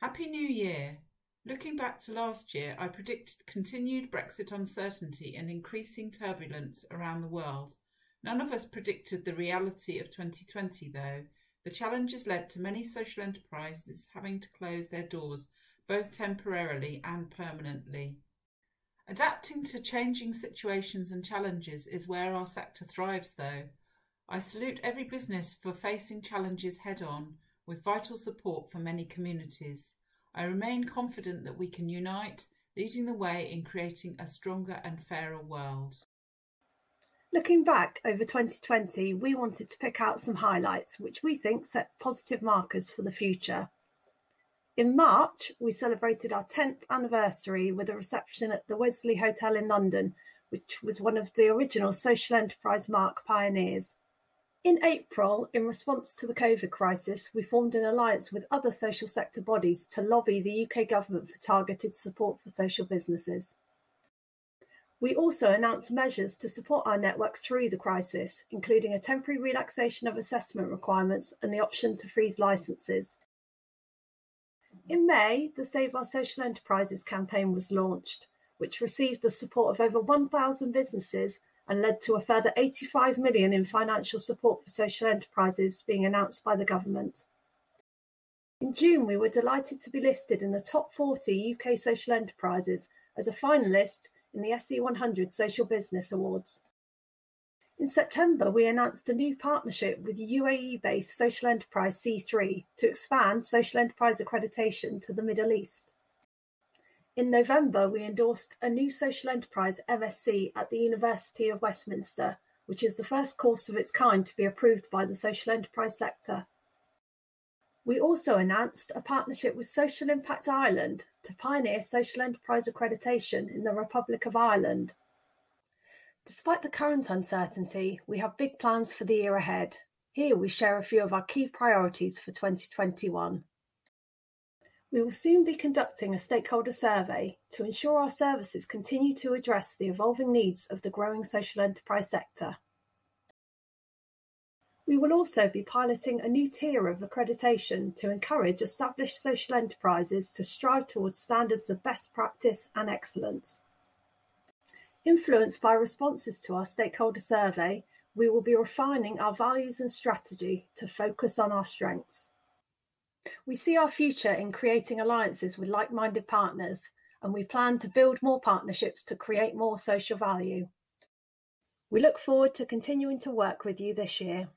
Happy New Year! Looking back to last year, I predicted continued Brexit uncertainty and increasing turbulence around the world. None of us predicted the reality of 2020, though. The challenges led to many social enterprises having to close their doors, both temporarily and permanently. Adapting to changing situations and challenges is where our sector thrives, though. I salute every business for facing challenges head on with vital support for many communities. I remain confident that we can unite, leading the way in creating a stronger and fairer world. Looking back over 2020, we wanted to pick out some highlights which we think set positive markers for the future. In March, we celebrated our 10th anniversary with a reception at the Wesley Hotel in London, which was one of the original social enterprise mark pioneers. In April, in response to the COVID crisis, we formed an alliance with other social sector bodies to lobby the UK government for targeted support for social businesses. We also announced measures to support our network through the crisis, including a temporary relaxation of assessment requirements and the option to freeze licenses. In May, the Save Our Social Enterprises campaign was launched, which received the support of over 1,000 businesses and led to a further 85 million in financial support for social enterprises being announced by the government. In June, we were delighted to be listed in the top 40 UK social enterprises as a finalist in the SE100 Social Business Awards. In September, we announced a new partnership with UAE-based social enterprise C3 to expand social enterprise accreditation to the Middle East. In November, we endorsed a new social enterprise MSc at the University of Westminster, which is the first course of its kind to be approved by the social enterprise sector. We also announced a partnership with Social Impact Ireland to pioneer social enterprise accreditation in the Republic of Ireland. Despite the current uncertainty, we have big plans for the year ahead. Here we share a few of our key priorities for 2021. We will soon be conducting a stakeholder survey to ensure our services continue to address the evolving needs of the growing social enterprise sector. We will also be piloting a new tier of accreditation to encourage established social enterprises to strive towards standards of best practice and excellence. Influenced by responses to our stakeholder survey, we will be refining our values and strategy to focus on our strengths. We see our future in creating alliances with like-minded partners, and we plan to build more partnerships to create more social value. We look forward to continuing to work with you this year.